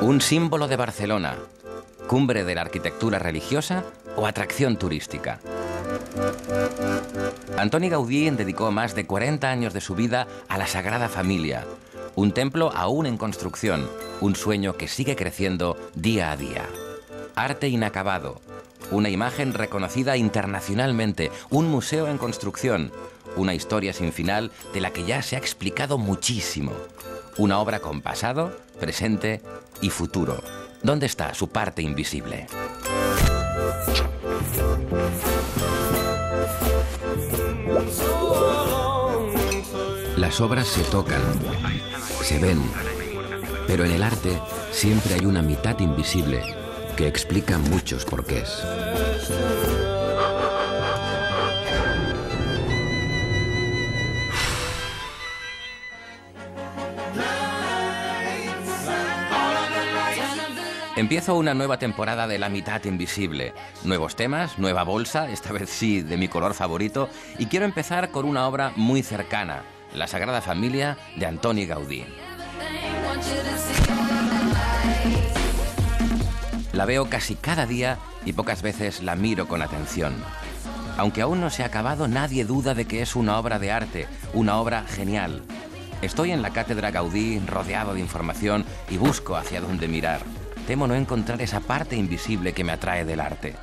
Un símbolo de Barcelona, cumbre de la arquitectura religiosa o atracción turística. Antoni Gaudí dedicó más de 40 años de su vida a la Sagrada Familia, un templo aún en construcción, un sueño que sigue creciendo día a día. Arte inacabado, una imagen reconocida internacionalmente, un museo en construcción, una historia sin final de la que ya se ha explicado muchísimo. Una obra con pasado, presente y futuro. ¿Dónde está su parte invisible? Las obras se tocan, se ven, pero en el arte siempre hay una mitad invisible que explica muchos porqués. Empiezo una nueva temporada de La mitad invisible. Nuevos temas, nueva bolsa, esta vez sí de mi color favorito, y quiero empezar con una obra muy cercana, La Sagrada Familia de Antoni Gaudí. La veo casi cada día y pocas veces la miro con atención. Aunque aún no se ha acabado, nadie duda de que es una obra de arte, una obra genial. Estoy en la cátedra Gaudí rodeado de información y busco hacia dónde mirar. Temo no encontrar esa parte invisible que me atrae del arte.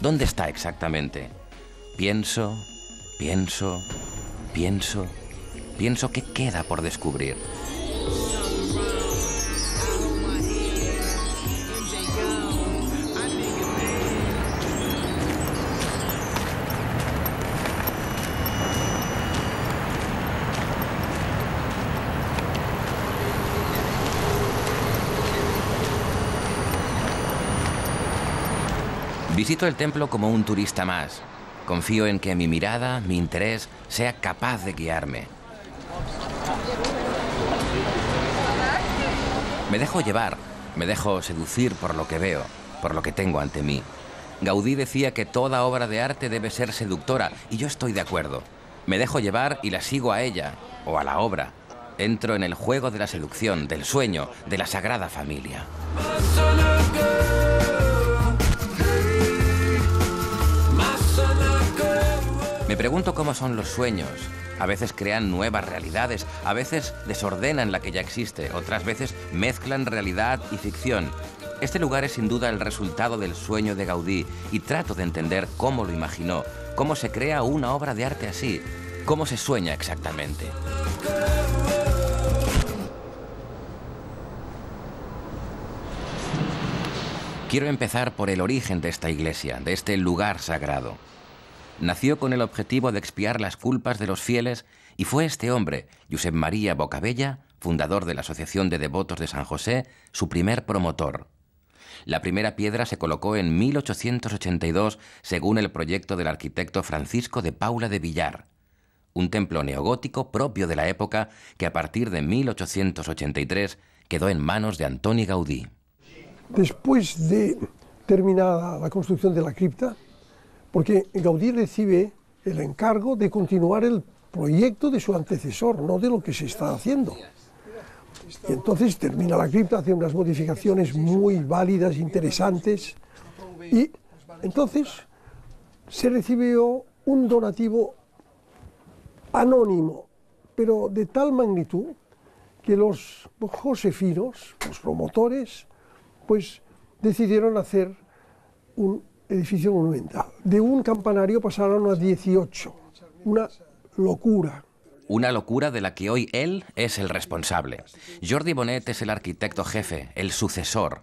¿Dónde está exactamente? Pienso, pienso, pienso, pienso que queda por descubrir. Visito el templo como un turista más. Confío en que mi mirada, mi interés, sea capaz de guiarme. Me dejo llevar, me dejo seducir por lo que veo, por lo que tengo ante mí. Gaudí decía que toda obra de arte debe ser seductora, y yo estoy de acuerdo. Me dejo llevar y la sigo a ella, o a la obra. Entro en el juego de la seducción, del sueño, de la sagrada familia. Pregunto cómo son los sueños. A veces crean nuevas realidades, a veces desordenan la que ya existe, otras veces mezclan realidad y ficción. Este lugar es sin duda el resultado del sueño de Gaudí y trato de entender cómo lo imaginó, cómo se crea una obra de arte así, cómo se sueña exactamente. Quiero empezar por el origen de esta iglesia, de este lugar sagrado nació con el objetivo de expiar las culpas de los fieles y fue este hombre, Josep María Bocabella, fundador de la Asociación de Devotos de San José, su primer promotor. La primera piedra se colocó en 1882 según el proyecto del arquitecto Francisco de Paula de Villar, un templo neogótico propio de la época que a partir de 1883 quedó en manos de Antoni Gaudí. Después de terminada la construcción de la cripta, porque Gaudí recibe el encargo de continuar el proyecto de su antecesor, no de lo que se está haciendo. Y entonces termina la cripta, hace unas modificaciones muy válidas, interesantes, y entonces se recibió un donativo anónimo, pero de tal magnitud que los josefinos, los promotores, pues decidieron hacer un edificio monumental. De un campanario pasaron a 18. Una locura. Una locura de la que hoy él es el responsable. Jordi Bonet es el arquitecto jefe, el sucesor.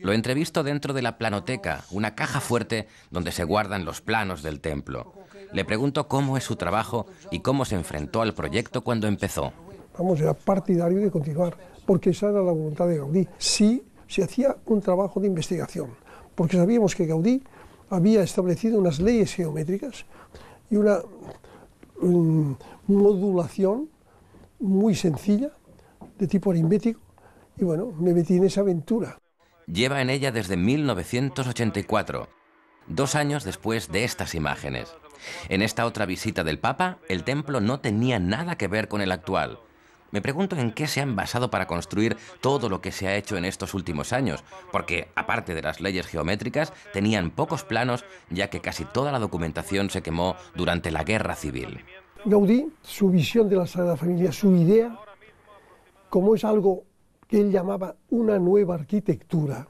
Lo entrevisto dentro de la planoteca, una caja fuerte donde se guardan los planos del templo. Le pregunto cómo es su trabajo y cómo se enfrentó al proyecto cuando empezó. Vamos, era partidario de continuar, porque esa era la voluntad de Gaudí. Sí, se hacía un trabajo de investigación, porque sabíamos que Gaudí había establecido unas leyes geométricas y una modulación muy sencilla, de tipo aritmético, y bueno, me metí en esa aventura. Lleva en ella desde 1984, dos años después de estas imágenes. En esta otra visita del Papa, el templo no tenía nada que ver con el actual. Me pregunto en qué se han basado para construir todo lo que se ha hecho en estos últimos años, porque aparte de las leyes geométricas, tenían pocos planos, ya que casi toda la documentación se quemó durante la guerra civil. Gaudí, su visión de la Sagrada Familia, su idea, como es algo que él llamaba una nueva arquitectura,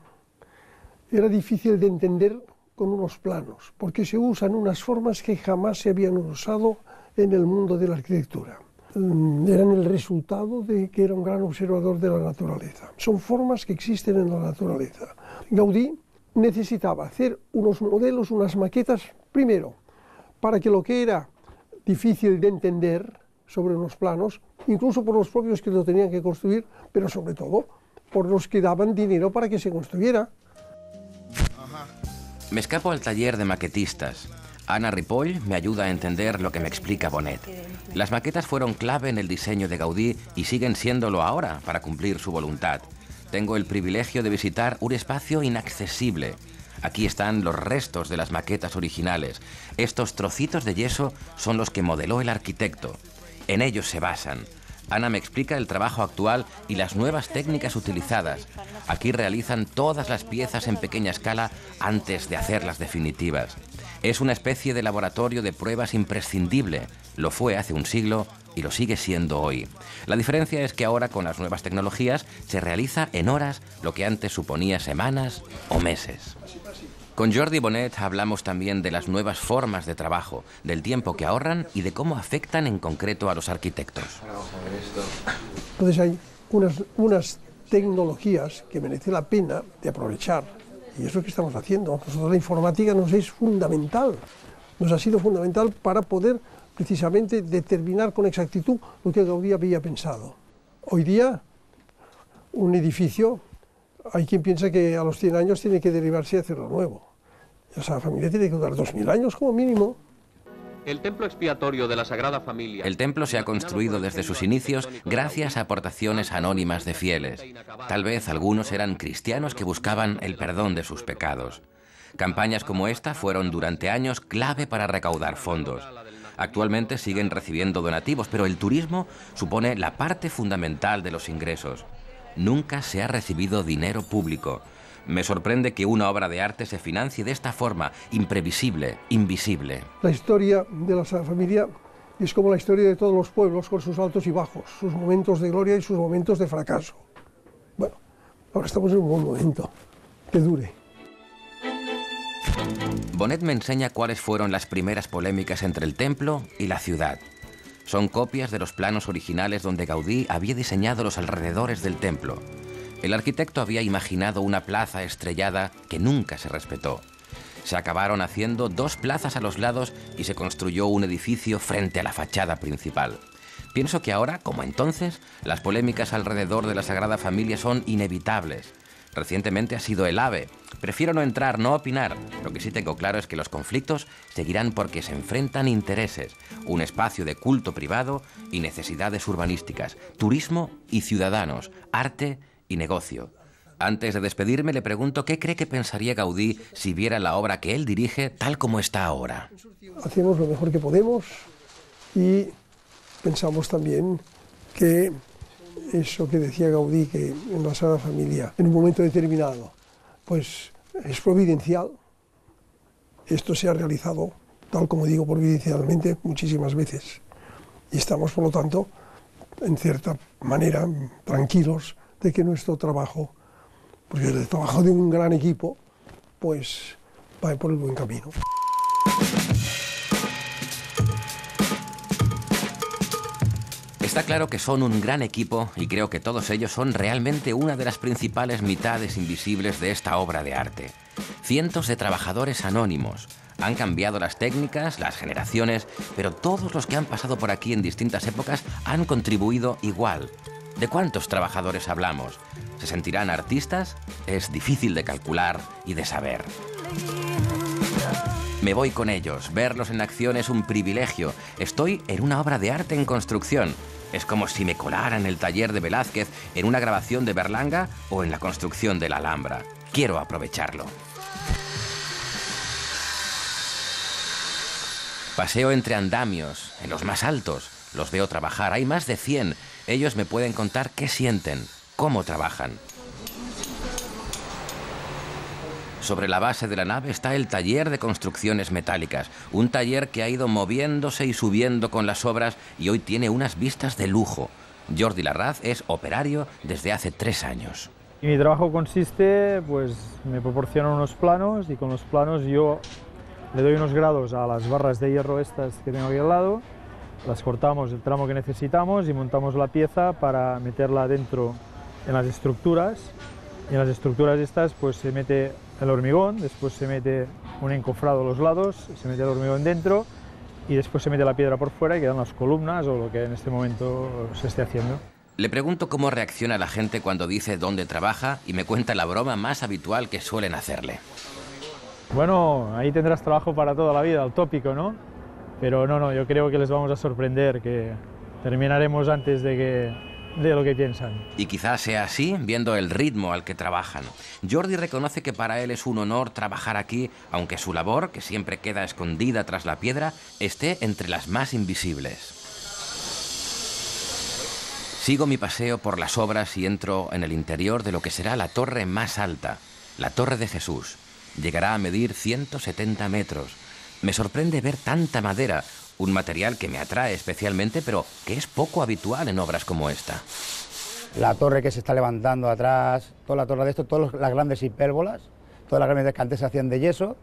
era difícil de entender con unos planos, porque se usan unas formas que jamás se habían usado en el mundo de la arquitectura. Eran el resultado de que era un gran observador de la naturaleza. Son formas que existen en la naturaleza. Gaudí necesitaba hacer unos modelos, unas maquetas, primero, para que lo que era difícil de entender sobre unos planos, incluso por los propios que lo tenían que construir, pero sobre todo por los que daban dinero para que se construyera. Me escapo al taller de maquetistas. Ana Ripoll me ayuda a entender lo que me explica Bonet. Las maquetas fueron clave en el diseño de Gaudí y siguen siéndolo ahora para cumplir su voluntad. Tengo el privilegio de visitar un espacio inaccesible. Aquí están los restos de las maquetas originales. Estos trocitos de yeso son los que modeló el arquitecto. En ellos se basan. Ana me explica el trabajo actual y las nuevas técnicas utilizadas. Aquí realizan todas las piezas en pequeña escala antes de hacerlas definitivas. Es una especie de laboratorio de pruebas imprescindible. Lo fue hace un siglo y lo sigue siendo hoy. La diferencia es que ahora con las nuevas tecnologías se realiza en horas lo que antes suponía semanas o meses. Con Jordi Bonet hablamos también de las nuevas formas de trabajo, del tiempo que ahorran y de cómo afectan en concreto a los arquitectos. Entonces hay unas, unas tecnologías que merece la pena de aprovechar y eso es lo que estamos haciendo. Nosotros la informática nos es fundamental, nos ha sido fundamental para poder precisamente determinar con exactitud lo que Gaudí había pensado. Hoy día, un edificio, hay quien piensa que a los 100 años tiene que derivarse y hacerlo nuevo. Esa familia tiene que durar 2.000 años como mínimo. El templo expiatorio de la Sagrada Familia. El templo se ha construido desde sus inicios gracias a aportaciones anónimas de fieles. Tal vez algunos eran cristianos que buscaban el perdón de sus pecados. Campañas como esta fueron durante años clave para recaudar fondos. Actualmente siguen recibiendo donativos, pero el turismo supone la parte fundamental de los ingresos. Nunca se ha recibido dinero público. Me sorprende que una obra de arte se financie de esta forma, imprevisible, invisible. La historia de la Familia es como la historia de todos los pueblos, con sus altos y bajos, sus momentos de gloria y sus momentos de fracaso. Bueno, ahora estamos en un buen momento, que dure. Bonet me enseña cuáles fueron las primeras polémicas entre el templo y la ciudad. Son copias de los planos originales donde Gaudí había diseñado los alrededores del templo. El arquitecto había imaginado una plaza estrellada que nunca se respetó. Se acabaron haciendo dos plazas a los lados y se construyó un edificio frente a la fachada principal. Pienso que ahora, como entonces, las polémicas alrededor de la Sagrada Familia son inevitables. Recientemente ha sido el AVE. Prefiero no entrar, no opinar. Lo que sí tengo claro es que los conflictos seguirán porque se enfrentan intereses, un espacio de culto privado y necesidades urbanísticas, turismo y ciudadanos, arte y negocio. Antes de despedirme le pregunto qué cree que pensaría Gaudí si viera la obra que él dirige tal como está ahora. Hacemos lo mejor que podemos y pensamos también que eso que decía Gaudí, que en la Sagrada Familia, en un momento determinado, pues es providencial. Esto se ha realizado, tal como digo, providencialmente muchísimas veces. Y estamos, por lo tanto, en cierta manera, tranquilos de que nuestro trabajo, porque el trabajo de un gran equipo, pues va por el buen camino. Está claro que son un gran equipo y creo que todos ellos son realmente una de las principales mitades invisibles de esta obra de arte. Cientos de trabajadores anónimos. Han cambiado las técnicas, las generaciones, pero todos los que han pasado por aquí en distintas épocas han contribuido igual, ¿De cuántos trabajadores hablamos? ¿Se sentirán artistas? Es difícil de calcular y de saber. Me voy con ellos. Verlos en acción es un privilegio. Estoy en una obra de arte en construcción. Es como si me colara en el taller de Velázquez, en una grabación de Berlanga o en la construcción de la Alhambra. Quiero aprovecharlo. Paseo entre andamios, en los más altos. Los veo trabajar. Hay más de 100 Ellos me pueden contar qué sienten, cómo trabajan. Sobre la base de la nave está el taller de construcciones metálicas, un taller que ha ido moviéndose y subiendo con las obras y hoy tiene unas vistas de lujo. Jordi Larraz es operario desde hace tres años. Mi trabajo consiste, pues me proporcionan unos planos y con los planos yo le doy unos grados a las barras de hierro estas que tengo aquí al lado, las cortamos el tramo que necesitamos y montamos la pieza para meterla dentro en las estructuras y en las estructuras estas pues se mete el hormigón, después se mete un encofrado a los lados, se mete el hormigón dentro y después se mete la piedra por fuera y quedan las columnas o lo que en este momento se esté haciendo. Le pregunto cómo reacciona la gente cuando dice dónde trabaja y me cuenta la broma más habitual que suelen hacerle. Bueno, ahí tendrás trabajo para toda la vida, el tópico, ¿no? Pero no, no, yo creo que les vamos a sorprender, que terminaremos antes de que de lo que piensan. Y quizás sea así, viendo el ritmo al que trabajan. Jordi reconoce que para él es un honor trabajar aquí, aunque su labor, que siempre queda escondida tras la piedra, esté entre las más invisibles. Sigo mi paseo por las obras y entro en el interior de lo que será la torre más alta, la Torre de Jesús. Llegará a medir 170 metros. Me sorprende ver tanta madera, un material que me atrae especialmente, pero que es poco habitual en obras como esta. La torre que se está levantando atrás, toda la torre de esto, todas las grandes hipérbolas, todas las grandes que se hacían de yeso,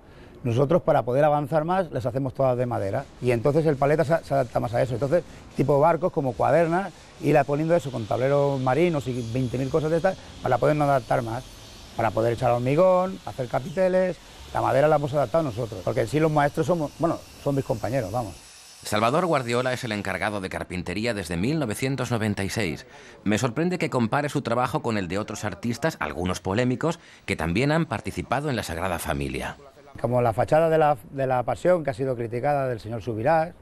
nosotros para poder avanzar más las hacemos todas de madera. Y entonces el paleta se, adapta más a eso. Entonces, tipo barcos como cuadernas, ir poniendo eso con tableros marinos y 20.000 cosas de estas para podernos adaptar más, para poder echar hormigón, hacer capiteles. La madera la hemos adaptado nosotros, porque en sí los maestros somos, bueno, son mis compañeros, vamos. Salvador Guardiola es el encargado de carpintería desde 1996. Me sorprende que compare su trabajo con el de otros artistas, algunos polémicos, que también han participado en la Sagrada Familia. Como la fachada de la, de la Pasión, que ha sido criticada del señor Subirás,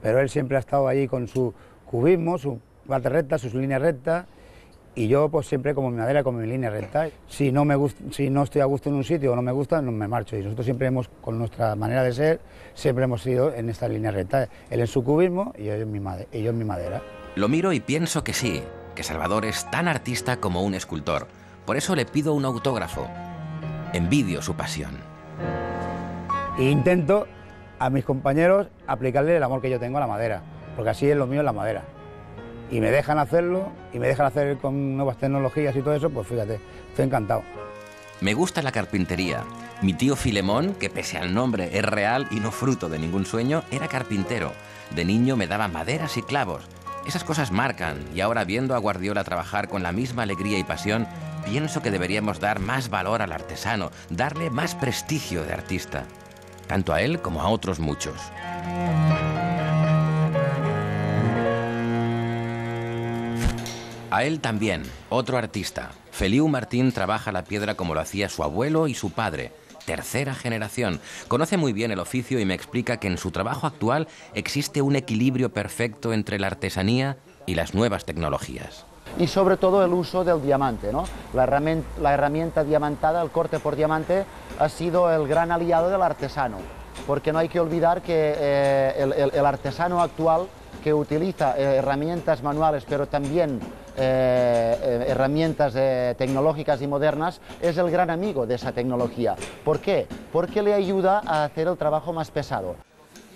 pero él siempre ha estado allí con su cubismo, su parte recta, sus líneas rectas, y yo pues siempre como mi madera, como mi línea recta. Si no, me si no estoy a gusto en un sitio o no me gusta, no me marcho. Y nosotros siempre hemos, con nuestra manera de ser, siempre hemos sido en esta línea recta. Él en su cubismo y yo en mi, y yo en mi madera. Lo miro y pienso que sí, que Salvador es tan artista como un escultor. Por eso le pido un autógrafo. Envidio su pasión. E intento a mis compañeros aplicarle el amor que yo tengo a la madera, porque así es lo mío en la madera y me dejan hacerlo y me dejan hacer con nuevas tecnologías y todo eso, pues fíjate, estoy encantado. Me gusta la carpintería. Mi tío Filemón, que pese al nombre es real y no fruto de ningún sueño, era carpintero. De niño me daba maderas y clavos. Esas cosas marcan y ahora viendo a Guardiola trabajar con la misma alegría y pasión, pienso que deberíamos dar más valor al artesano, darle más prestigio de artista, tanto a él como a otros muchos. A él también, otro artista. Feliu Martín trabaja la piedra como lo hacía su abuelo y su padre. Tercera generación. Conoce muy bien el oficio y me explica que en su trabajo actual existe un equilibrio perfecto entre la artesanía y las nuevas tecnologías. Y sobre todo el uso del diamante. ¿no? La, herramienta, diamantada, el corte por diamante, ha sido el gran aliado del artesano. Porque no hay que olvidar que eh, el artesano actual que utiliza eh, herramientas manuales, pero también eh, eh, herramientas tecnológicas y modernas, es el gran amigo de esa tecnología. ¿Por qué? Porque le ayuda a hacer el trabajo más pesado.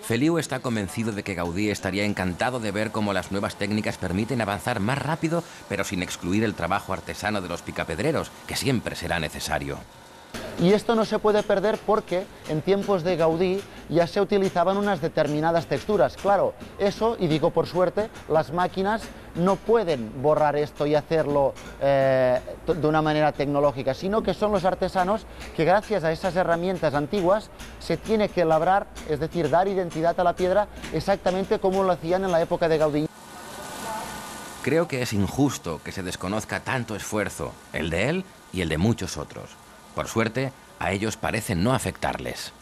Feliu está convencido de que Gaudí estaría encantado de ver cómo las nuevas técnicas permiten avanzar más rápido, pero sin excluir el trabajo artesano de los picapedreros, que siempre será necesario. Y esto no se puede perder porque en tiempos de Gaudí ya se utilizaban unas determinadas texturas. Claro, eso, y digo por suerte, las máquinas no pueden borrar esto y hacerlo eh, de una manera tecnológica, sino que son los artesanos que gracias a esas herramientas antiguas se tiene que labrar, es decir, dar identidad a la piedra exactamente como lo hacían en la época de Gaudí. Creo que es injusto que se desconozca tanto esfuerzo, el de él y el de muchos otros. Por suerte, a ellos parecen no afectarles.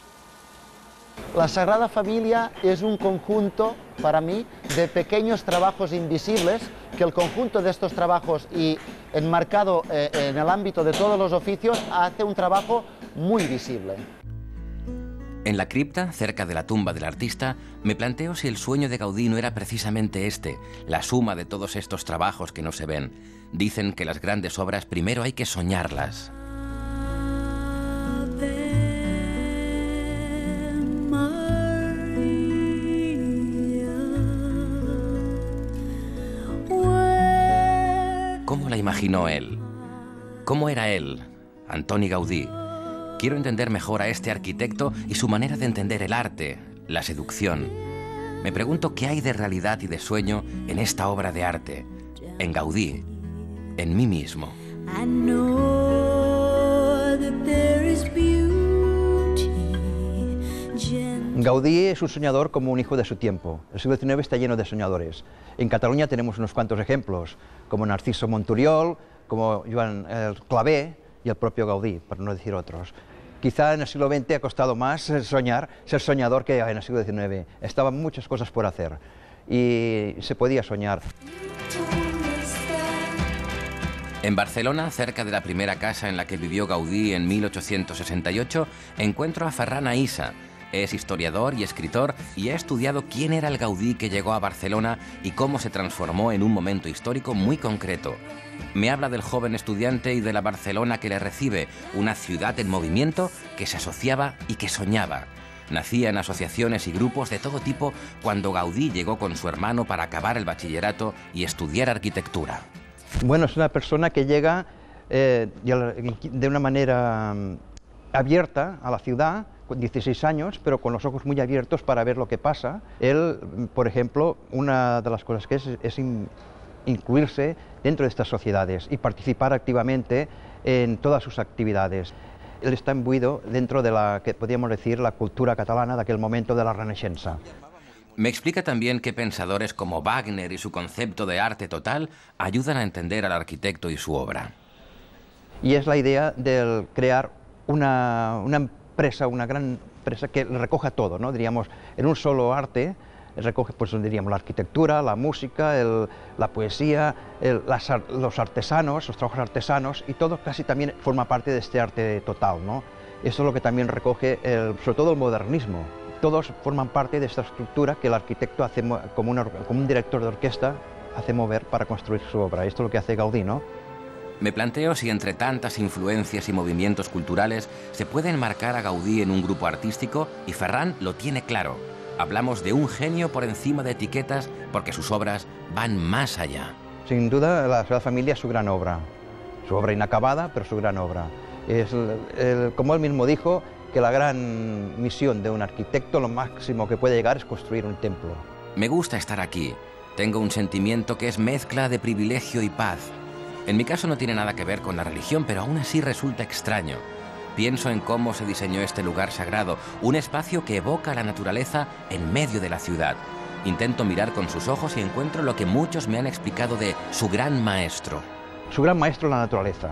La Sagrada Familia es un conjunto, para mí, de pequeños trabajos invisibles, que el conjunto de estos trabajos y enmarcado eh, en el ámbito de todos los oficios hace un trabajo muy visible. En la cripta, cerca de la tumba del artista, me planteo si el sueño de Gaudí no era precisamente este, la suma de todos estos trabajos que no se ven. Dicen que las grandes obras primero hay que soñarlas. La imaginó él? ¿Cómo era él, Antoni Gaudí? Quiero entender mejor a este arquitecto y su manera de entender el arte, la seducción. Me pregunto qué hay de realidad y de sueño en esta obra de arte, en Gaudí, en mí mismo. Gaudí es un soñador como un hijo de su tiempo. El siglo XIX está lleno de soñadores. En Cataluña tenemos unos cuantos ejemplos, como Narciso Monturiol, como Joan Clavé y el propio Gaudí, por no decir otros. Quizá en el siglo XX ha costado más soñar, ser soñador que en el siglo XIX. Estaban muchas cosas por hacer y se podía soñar. En Barcelona, cerca de la primera casa en la que vivió Gaudí en 1868, encuentro a Ferran Aïssa. Es historiador y escritor y ha estudiado quién era el Gaudí que llegó a Barcelona y cómo se transformó en un momento histórico muy concreto. Me habla del joven estudiante y de la Barcelona que le recibe, una ciudad en movimiento que se asociaba y que soñaba. Nacía en asociaciones y grupos de todo tipo cuando Gaudí llegó con su hermano para acabar el bachillerato y estudiar arquitectura. Bueno, es una persona que llega eh, de una manera mm, abierta a la ciudad, con 16 años, pero con los ojos muy abiertos para ver lo que pasa. Él, por ejemplo, una de las cosas que es, es incluirse dentro de estas sociedades y participar activamente en todas sus actividades. Él está imbuido dentro de la que podríamos decir la cultura catalana de aquel momento de la Renaixença. Me explica también que pensadores como Wagner y su concepto de arte total ayudan a entender al arquitecto y su obra. Y es la idea de crear una, una empresa, una gran empresa que recoja todo, ¿no? diríamos, en un solo arte, recoge, pues diríamos, la arquitectura, la música, la poesía, los artesanos, los trabajos artesanos, y todo casi también forma parte de este arte total, ¿no? Eso es lo que también recoge, sobre todo el modernismo. Todos forman parte de esta estructura que el arquitecto hace como, como un director de orquesta hace mover para construir su obra. Esto es lo que hace Gaudí, ¿no? Me planteo si entre tantas influencias y movimientos culturales se puede enmarcar a Gaudí en un grupo artístico y Ferran lo tiene claro. Hablamos de un genio por encima de etiquetas porque sus obras van más allá. Sin duda, la Sagrada Familia es su gran obra. Su obra inacabada, pero su gran obra. Es como él mismo dijo, que la gran misión de un arquitecto, lo máximo que puede llegar es construir un templo. Me gusta estar aquí. Tengo un sentimiento que es mezcla de privilegio y paz. En mi caso no tiene nada que ver con la religión, pero aún así resulta extraño. Pienso en cómo se diseñó este lugar sagrado, un espacio que evoca la naturaleza en medio de la ciudad. Intento mirar con sus ojos y encuentro lo que muchos me han explicado de su gran maestro. Su gran maestro es la naturaleza.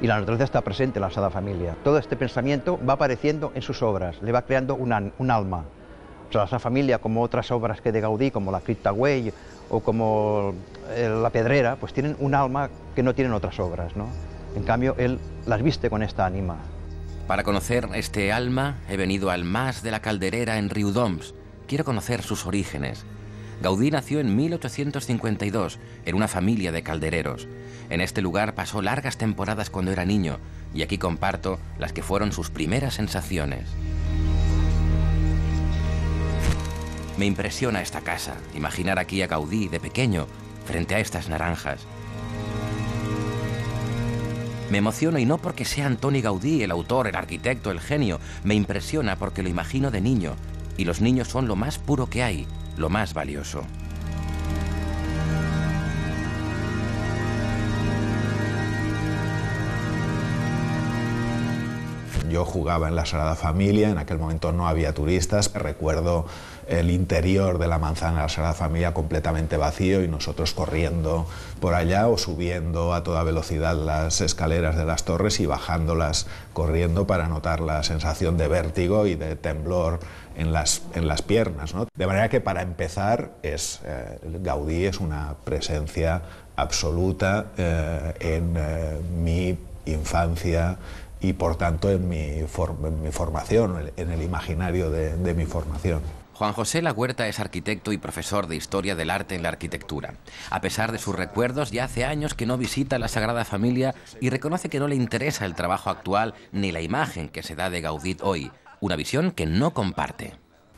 Y la naturaleza está presente en la Sagrada Familia. Todo este pensamiento va apareciendo en sus obras, le va creando un, alma. O sea, la Sagrada Familia, como otras obras que de Gaudí, como la Cripta Güell o como eh, la Pedrera, pues tienen un alma que no tienen otras obras. ¿no? En cambio, él las viste con esta ánima. Para conocer este alma he venido al Mas de la Calderera en Riudoms. Quiero conocer sus orígenes. Gaudí nació en 1852 en una familia de caldereros. En este lugar pasó largas temporadas cuando era niño y aquí comparto las que fueron sus primeras sensaciones. Me impresiona esta casa, imaginar aquí a Gaudí de pequeño frente a estas naranjas. Me emociono y no porque sea Antoni Gaudí el autor, el arquitecto, el genio. Me impresiona porque lo imagino de niño. Y los niños son lo más puro que hay, lo más valioso. Yo jugaba en la Sagrada Familia, en aquel momento no había turistas. Recuerdo el interior de la manzana de la Sagrada Familia completamente vacío y nosotros corriendo por allá o subiendo a toda velocidad las escaleras de las torres y bajándolas corriendo para notar la sensación de vértigo y de temblor en las, en las piernas. De manera que para empezar, es, eh, Gaudí es una presencia absoluta eh, en eh, mi infancia, y por tanto en mi, formación, en el imaginario de, mi formación. Juan José La Huerta es arquitecto y profesor de Historia del Arte en la Arquitectura. A pesar de sus recuerdos, ya hace años que no visita la Sagrada Familia y reconoce que no le interesa el trabajo actual ni la imagen que se da de Gaudí hoy, una visión que no comparte.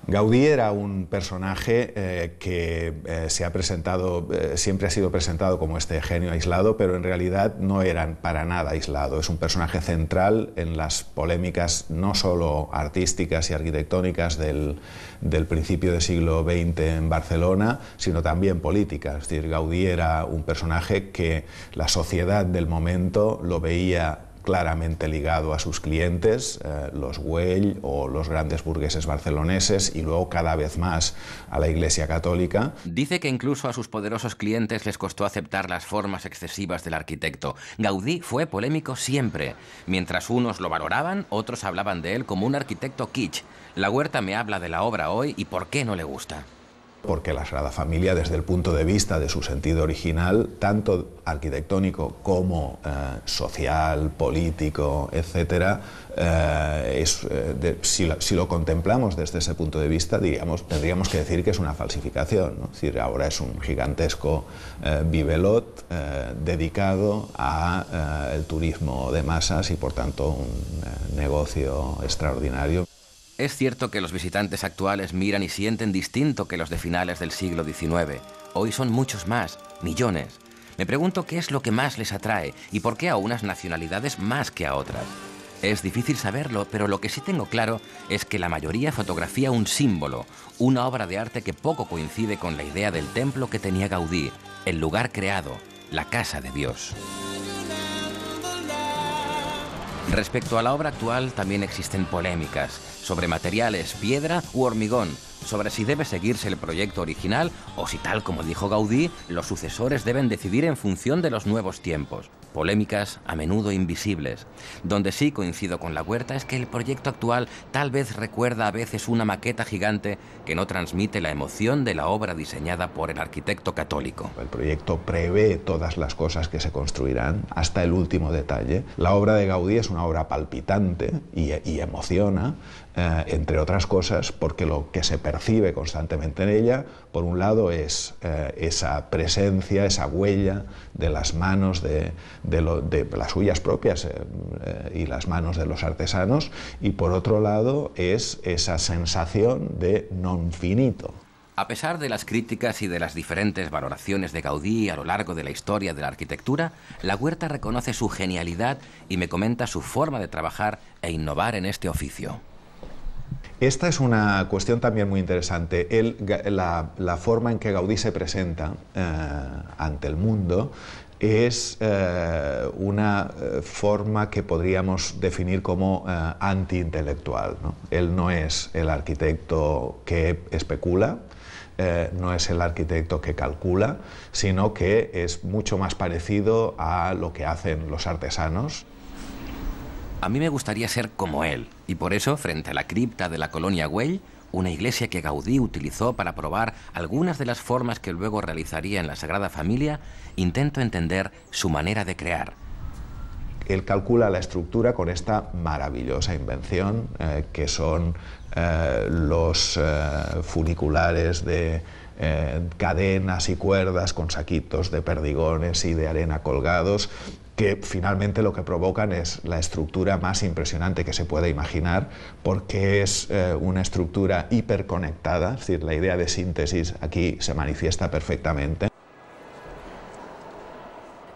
Gaudí era un personaje eh, que eh, se ha presentado, eh, siempre ha sido presentado como este genio aislado, pero en realidad no era para nada aislado. Es un personaje central en las polémicas no solo artísticas y arquitectónicas del, del principio del siglo XX en Barcelona, sino también políticas. Es decir, Gaudí era un personaje que la sociedad del momento lo veía claramente ligado a sus clientes, eh, los Güell o los grandes burgueses barceloneses y luego cada vez más a la Iglesia Católica. Dice que incluso a sus poderosos clientes les costó aceptar las formas excesivas del arquitecto. Gaudí fue polémico siempre. Mientras unos lo valoraban, otros hablaban de él como un arquitecto kitsch. La Huerta me habla de la obra hoy y por qué no le gusta porque la Sagrada Familia, desde el punto de vista de su sentido original, tanto arquitectónico como eh, social, político, etc., eh, eh, si, lo, contemplamos desde ese punto de vista, diríamos, tendríamos que decir que es una falsificación. ¿no? Ahora es un gigantesco bibelot dedicado al turismo de masas y, por tanto, un negocio extraordinario. Es cierto que los visitantes actuales miran y sienten distinto que los de finales del siglo XIX. Hoy son muchos más, millones. Me pregunto qué es lo que más les atrae y por qué a unas nacionalidades más que a otras. Es difícil saberlo, pero lo que sí tengo claro es que la mayoría fotografía un símbolo, una obra de arte que poco coincide con la idea del templo que tenía Gaudí, el lugar creado, la casa de Dios. Respecto a la obra actual también existen polémicas sobre materiales, piedra u hormigón, sobre si debe seguirse el proyecto original o si tal como dijo Gaudí, los sucesores deben decidir en función de los nuevos tiempos. Polémicas a menudo invisibles. Donde sí coincido con la huerta es que el proyecto actual tal vez recuerda a veces una maqueta gigante que no transmite la emoción de la obra diseñada por el arquitecto católico. El proyecto prevé todas las cosas que se construirán hasta el último detalle. La obra de Gaudí es una obra palpitante y, y emociona, eh, entre otras cosas, porque lo que se percibe constantemente en ella, por un lado, es eh, esa presencia, esa huella de las manos de, las suyas propias eh, y las manos de los artesanos, y por otro lado, es esa sensación de non finito. A pesar de las críticas y de las diferentes valoraciones de Gaudí a lo largo de la historia de la arquitectura, La Huerta reconoce su genialidad y me comenta su forma de trabajar e innovar en este oficio. Esta es una cuestión también muy interesante. la, forma en que Gaudí se presenta eh, ante el mundo es eh, una eh, forma que podríamos definir como antiintelectual. ¿no? Él no es el arquitecto que especula, no es el arquitecto que calcula, sino que es mucho más parecido a lo que hacen los artesanos a mí me gustaría ser como él, y por eso, frente a la cripta de la colonia Güell, una iglesia que Gaudí utilizó para probar algunas de las formas que luego realizaría en la Sagrada Familia, intento entender su manera de crear. Él calcula la estructura con esta maravillosa invención eh, que son eh, los eh, funiculares de cadenas y cuerdas con saquitos de perdigones y de arena colgados que finalmente lo que provocan es la estructura más impresionante que se puede imaginar, porque es eh, una estructura hiperconectada, es decir, la idea de síntesis aquí se manifiesta perfectamente.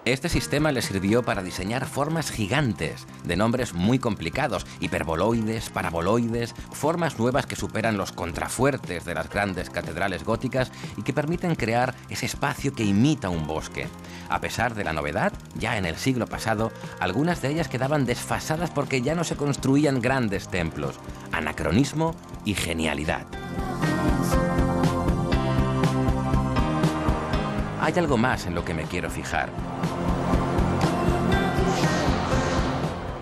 Este sistema le sirvió para diseñar formas gigantes, de nombres muy complicados, hiperboloides, paraboloides, formas nuevas que superan los contrafuertes de las grandes catedrales góticas y que permiten crear ese espacio que imita un bosque. A pesar de la novedad, ya en el siglo pasado, algunas de ellas quedaban desfasadas porque ya no se construían grandes templos. Anacronismo y genialidad. Hay algo más en lo que me quiero fijar.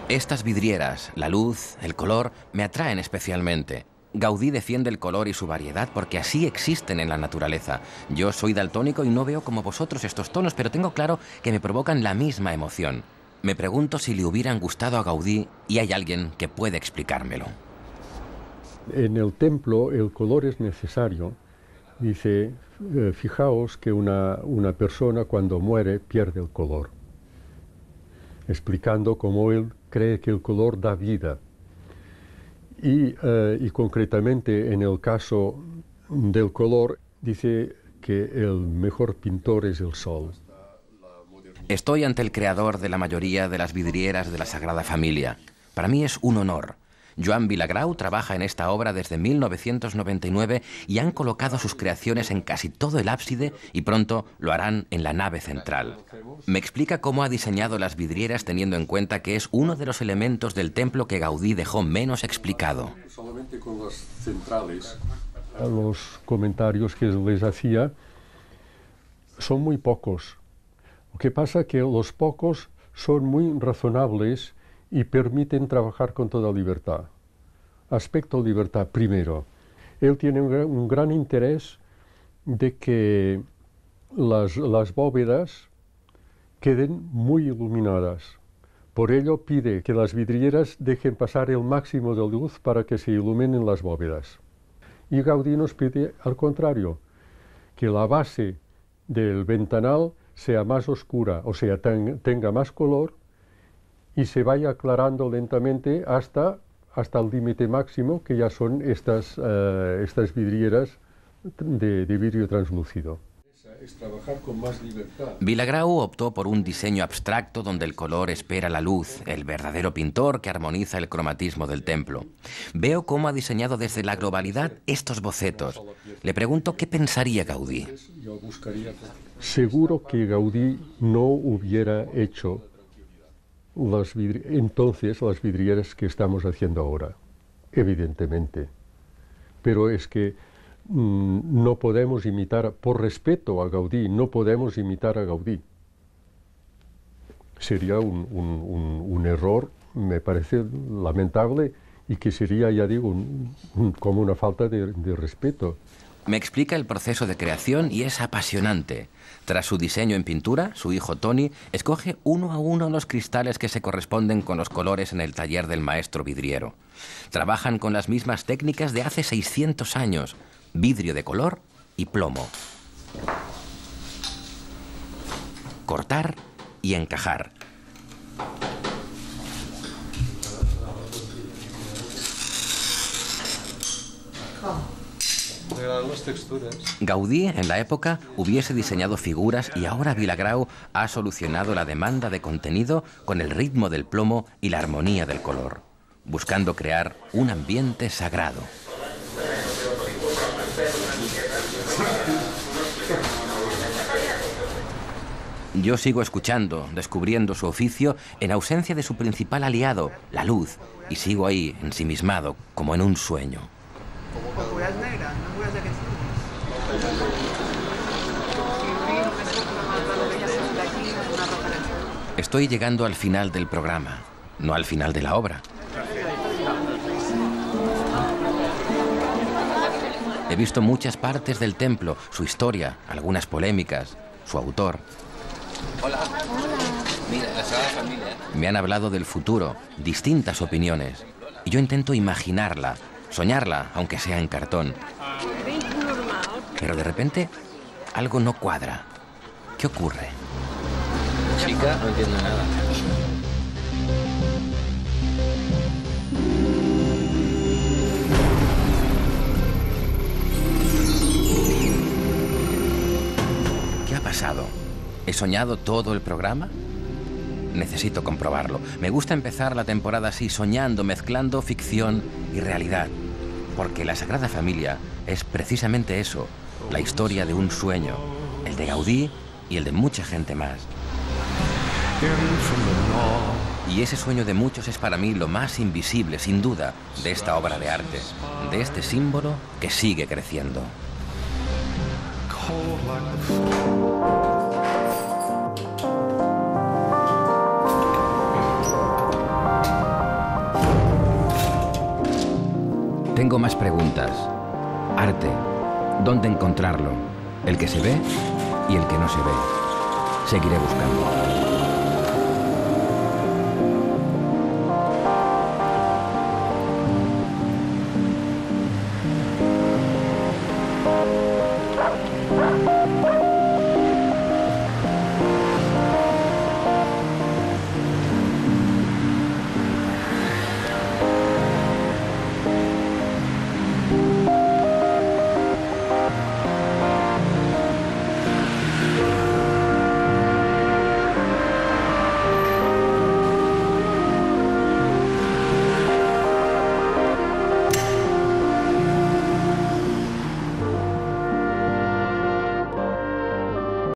Estas vidrieras, la luz, el color, me atraen especialmente. Gaudí defiende el color y su variedad porque así existen en la naturaleza. Yo soy daltónico y no veo como vosotros estos tonos, pero tengo claro que me provocan la misma emoción. Me pregunto si le hubieran gustado a Gaudí y hay alguien que puede explicármelo. En el templo el color es necesario. Dice, eh, fijaos que una, una persona cuando muere pierde el color, explicando cómo él cree que el color da vida. Y, eh, y, concretamente en el caso del color, dice que el mejor pintor es el sol. Estoy ante el creador de la mayoría de las vidrieras de la Sagrada Familia. Para mí es un honor. Joan Vilagrau trabaja en esta obra desde 1999 y han colocado sus creaciones en casi todo el ábside y pronto lo harán en la nave central. Me explica cómo ha diseñado las vidrieras teniendo en cuenta que es uno de los elementos del templo que Gaudí dejó menos explicado. Solamente con las centrales. Los comentarios que les hacía son muy pocos lo que pasa es que los pocos son muy razonables y permiten trabajar con toda libertad. Aspecto libertad, primero. Él tiene un gran, interés de que las, las bóvedas queden muy iluminadas. Por ello pide que las vidrieras dejen pasar el máximo de luz para que se iluminen las bóvedas. Y Gaudí nos pide al contrario, que la base del ventanal sea más oscura, o sea, tenga más color y se vaya aclarando lentamente hasta, hasta el límite máximo, que ya son estas, eh, estas vidrieras de, de vidrio translúcido es trabajar con más libertad. Villagrau optó por un diseño abstracto donde el color espera la luz, el verdadero pintor que armoniza el cromatismo del templo. Veo cómo ha diseñado desde la globalidad estos bocetos. Le pregunto qué pensaría Gaudí. Seguro que Gaudí no hubiera hecho las entonces las vidrieras que estamos haciendo ahora, evidentemente. Pero es que mm, no podemos imitar, por respeto a Gaudí, no podemos imitar a Gaudí. Sería un, error, me parece lamentable, y que sería, ya digo, como una falta de respeto. Me explica el proceso de creación y es apasionante. Tras su diseño en pintura, su hijo Tony escoge uno a uno los cristales que se corresponden con los colores en el taller del maestro vidriero. Trabajan con las mismas técnicas de hace 600 años, vidrio de color y plomo. Cortar y encajar. Gaudí, en la época, hubiese diseñado figuras y ahora Villagrau ha solucionado la demanda de contenido con el ritmo del plomo y la armonía del color, buscando crear un ambiente sagrado. Yo sigo escuchando, descubriendo su oficio en ausencia de su principal aliado, la luz, y sigo ahí, ensimismado, como en un sueño. Estoy llegando al final del programa, no al final de la obra. He visto muchas partes del templo, su historia, algunas polémicas, su autor. Hola. Mira, la Familia. Me han hablado del futuro, distintas opiniones. Y yo intento imaginarla, soñarla, aunque sea en cartón. Pero de repente, algo no cuadra. ¿Qué ocurre? Chica, no entiendo nada. ¿Qué ha pasado? ¿He soñado todo el programa? Necesito comprobarlo. Me gusta empezar la temporada así, soñando, mezclando ficción y realidad porque la Sagrada Familia es precisamente eso, la historia de un sueño, el de Gaudí y el de mucha gente más. Y ese sueño de muchos es para mí lo más invisible, sin duda, de esta obra de arte, de este símbolo que sigue creciendo. Tengo más preguntas. Arte. ¿Dónde encontrarlo? El que se ve y el que no se ve. Seguiré buscando.